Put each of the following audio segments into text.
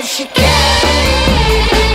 if she can.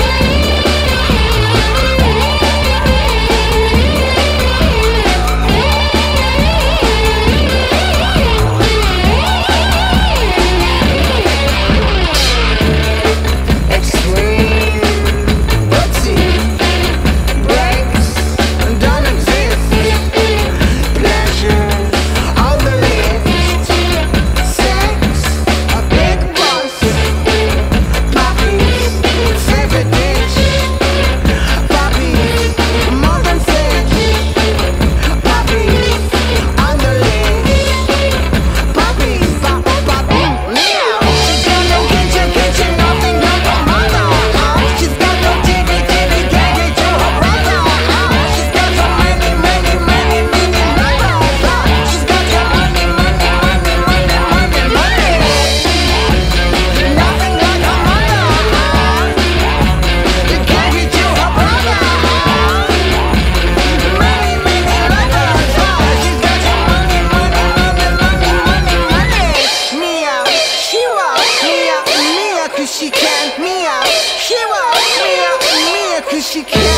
she can't.